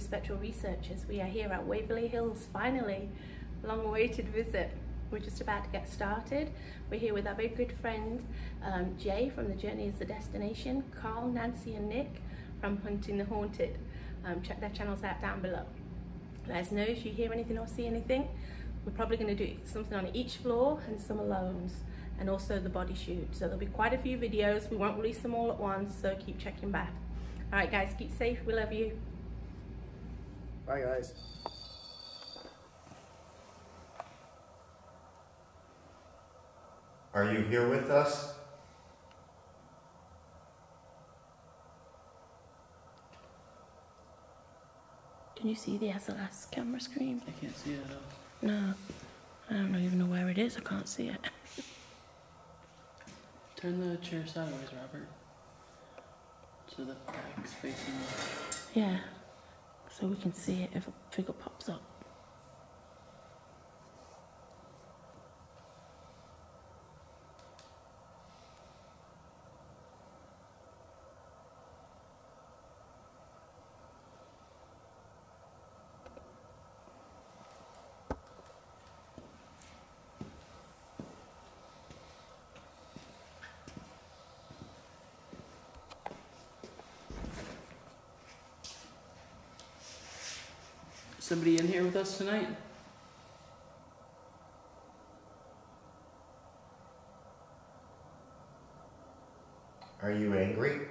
Spectral researchers, we are here at Waverly Hills, finally. Long awaited visit. We're just about to get started. We're here with our very good friend um, Jay from The Journey is the Destination, Carl, Nancy and Nick from Hunting the Haunted. Um, check their channels out down below. Let us know if you hear anything or see anything. We're probably going to do something on each floor and some alones and also the body chute. So there'll be quite a few videos. We won't release them all at once, so keep checking back. All right, guys, keep safe. We love you. Bye, guys. Are you here with us? Can you see the SLS camera screen? I can't see it at all. No, I don't even know where it is. I can't see it. Turn the chair sideways, Robert. So the back's facing the... Yeah, so we can see it if a figure pops up. Somebody in here with us tonight? Are you angry?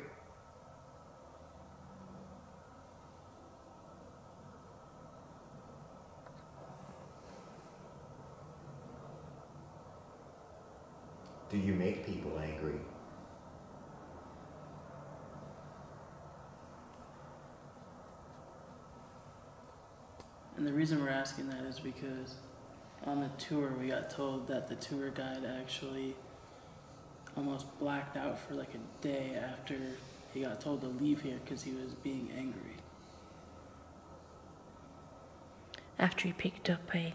Do you make people angry? And the reason we're asking that is because on the tour we got told that the tour guide actually almost blacked out for like a day after he got told to leave here because he was being angry. After he picked up a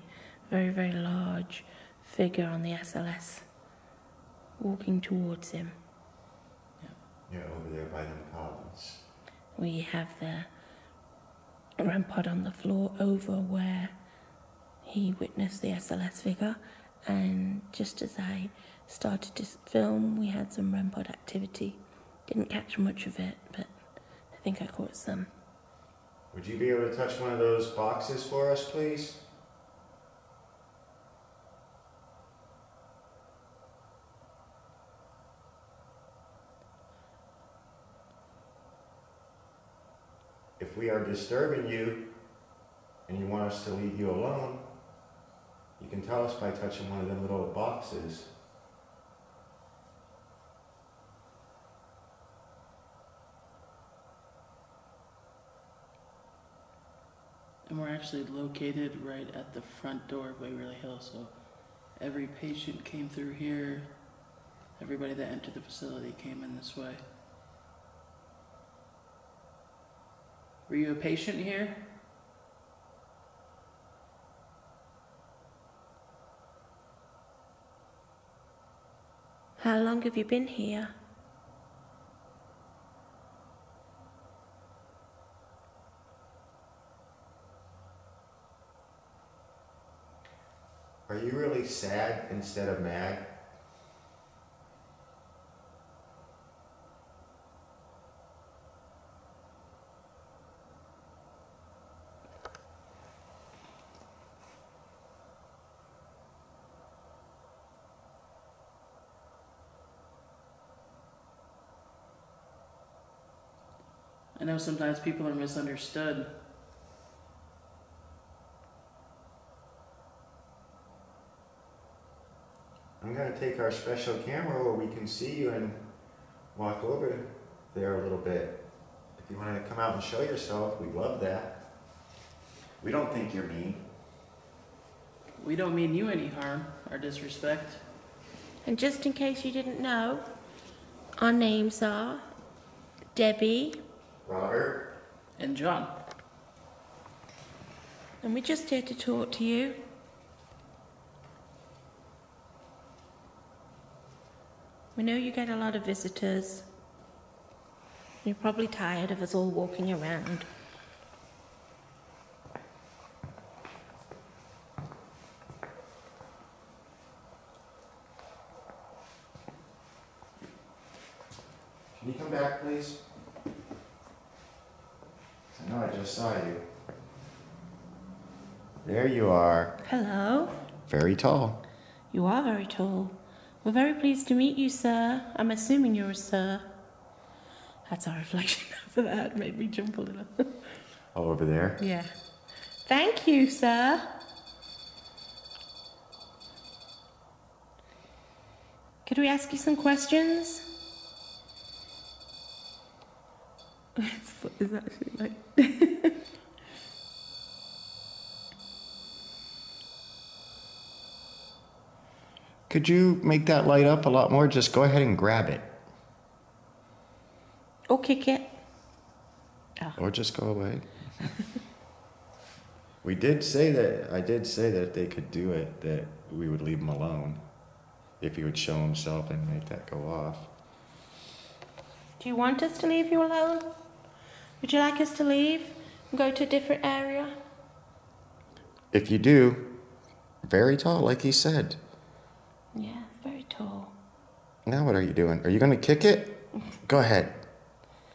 very, very large figure on the SLS walking towards him. Yeah, yeah over there by them columns. We have the Pod on the floor over where he witnessed the SLS figure. And just as I started to film, we had some REM pod activity. Didn't catch much of it, but I think I caught some. Would you be able to touch one of those boxes for us, please? We are disturbing you and you want us to leave you alone, you can tell us by touching one of them little boxes. And we're actually located right at the front door of Waverly Hill, so every patient came through here. Everybody that entered the facility came in this way. Were you a patient here? How long have you been here? Are you really sad instead of mad? I know sometimes people are misunderstood. I'm gonna take our special camera where we can see you and walk over there a little bit. If you wanna come out and show yourself, we'd love that. We don't think you're mean. We don't mean you any harm or disrespect. And just in case you didn't know, our names are Debbie, Robert, And John, and we're just here to talk to you. We know you get a lot of visitors. You're probably tired of us all walking around. Can you come back, please? I just saw you. There you are. Hello. Very tall. You are very tall. We're very pleased to meet you, sir. I'm assuming you're a sir. That's our reflection over that. Made me jump a little. All over there. yeah. Thank you, sir. Could we ask you some questions? Is that like? Could you make that light up a lot more? Just go ahead and grab it. or kick it? Or just go away. we did say that, I did say that if they could do it, that we would leave him alone. If he would show himself and make that go off. Do you want us to leave you alone? Would you like us to leave and go to a different area? If you do, very tall, like he said. Yeah, very tall. Now what are you doing? Are you going to kick it? Go ahead.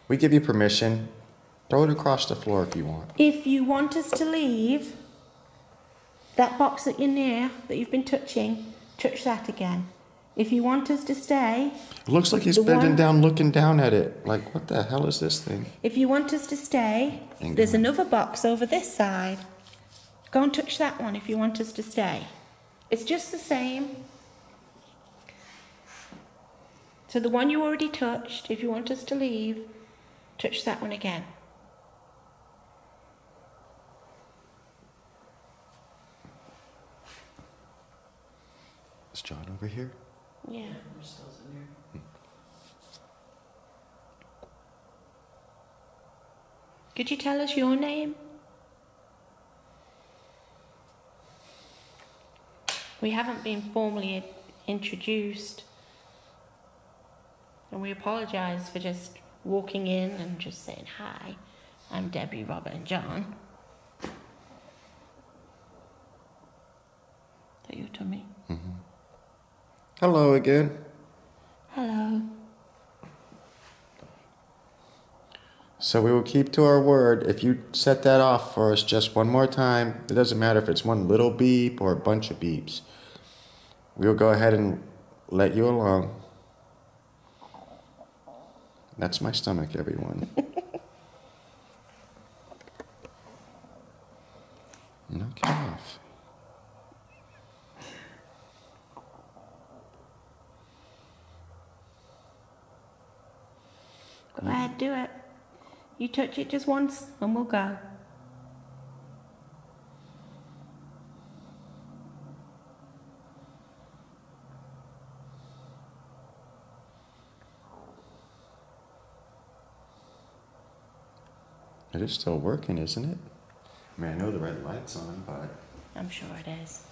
We give you permission. Throw it across the floor if you want. If you want us to leave, that box that you're near, that you've been touching, touch that again. If you want us to stay, It looks like he's bending one- down, looking down at it. Like, what the hell is this thing? if you want us to stay, Ain't there's gonna- another box over this side. Go and touch that one if you want us to stay. It's just the same. So the one you already touched, if you want us to leave, touch that one again. Is John over here? Yeah. We're still sitting here. Could you tell us your name? We haven't been formally introduced. And we apologise for just walking in and just saying hi. I'm Debbie, Robert, and John. That you to me? Mm-hmm. Hello again. Hello. So we will keep to our word. If you set that off for us just one more time, it doesn't matter if it's one little beep or a bunch of beeps. We'll go ahead and let you alone. That's my stomach, everyone. Knock it off. Go ahead, do it. You touch it just once and we'll go. It is still working, isn't it? I mean, I know the red light's on, but I'm sure it is.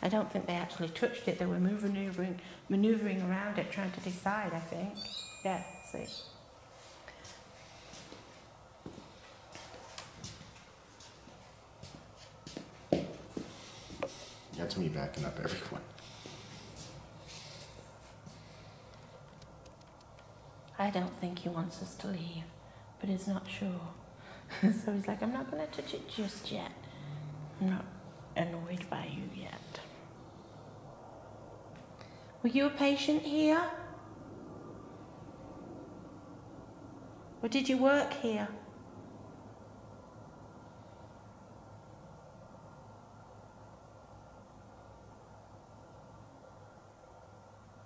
I don't think they actually touched it. They were maneuvering, maneuvering around it, trying to decide. I think. Yeah. See. that's me backing up everyone. I don't think he wants us to leave, but he's not sure. so he's like, I'm not going to touch it just yet. I'm not annoyed by you yet. Were you a patient here? Or did you work here?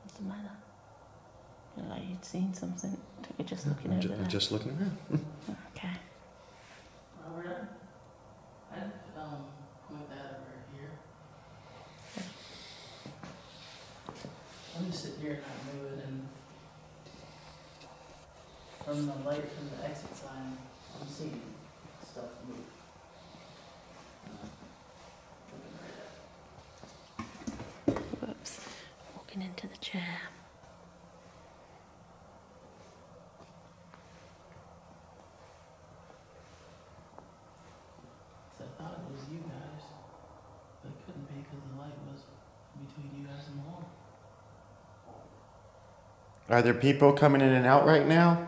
What's the matter? You're like you'd seen something. You're just looking I'm, over ju- there. I'm just looking around. Okay. Well, we're done. I'd um, point that over here. I'm just sitting here and not moving, and from the light from the exit sign, I'm seeing stuff move. Whoops. Walking into the chair. Are there people coming in and out right now?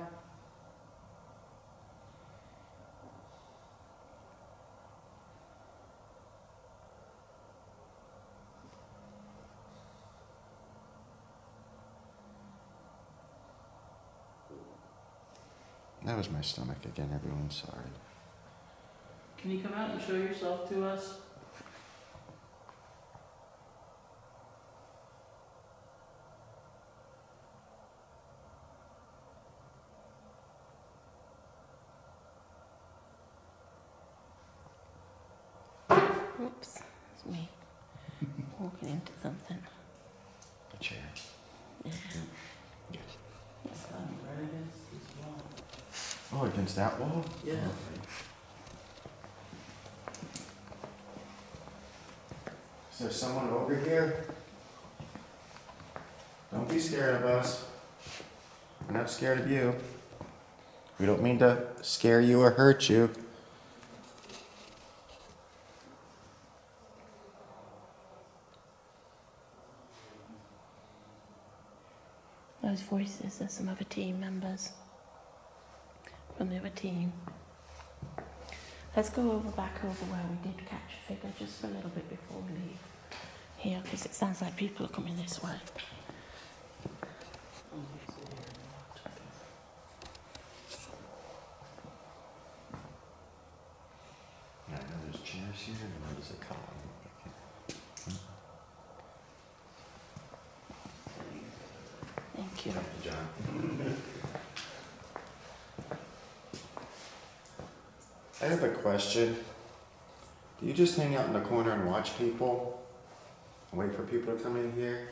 That was my stomach again, everyone. Sorry. Can you come out and show yourself to us? Oops, it's me walking into something. A chair. Yeah. Yes. It's Um, right against this wall. Oh, against that wall? Yeah. Is there someone over here? Don't be scared of us. We're not scared of you. We don't mean to scare you or hurt you. Those voices are some other team members from they were team. Let's go over back over where we did catch a figure just for a little bit before we leave here because it sounds like people are coming this way. I'm gonna here and. I know there's chairs here and there's a column. Thank you. Thank you, John. I have a question. Do you just hang out in the corner and watch people? And wait for people to come in here?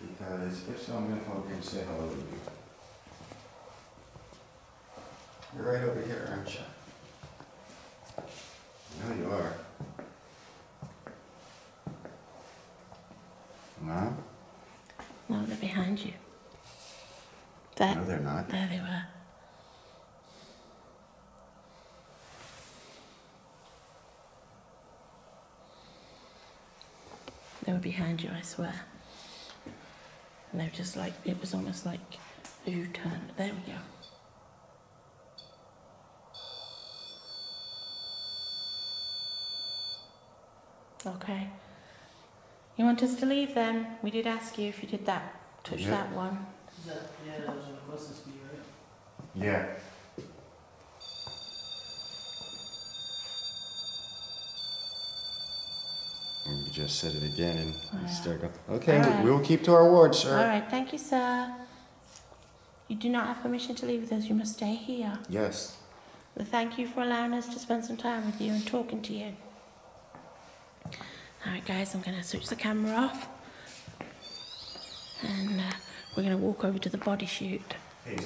Because if so, I'm gonna come over and say hello to you. You're right over here, aren't you? No, you are. No? No, they're behind you. There, No, they're not. there they were. They were behind you, I swear. And they were just like, it was almost like a U-turn. There we go. Okay. You want us to leave then? We did ask you if you did that. Touch Yeah. that one. Is that, yeah, that was an Aquasis speed, right? Yeah. Just said it again and Yeah. start going, okay, right. we will keep to our word, sir. All right, thank you, sir. You do not have permission to leave with us. You must stay here. Yes. Well, thank you for allowing us to spend some time with you and talking to you. All right, guys, I'm going to switch the camera off. And uh, we're going to walk over to the body chute. Hey,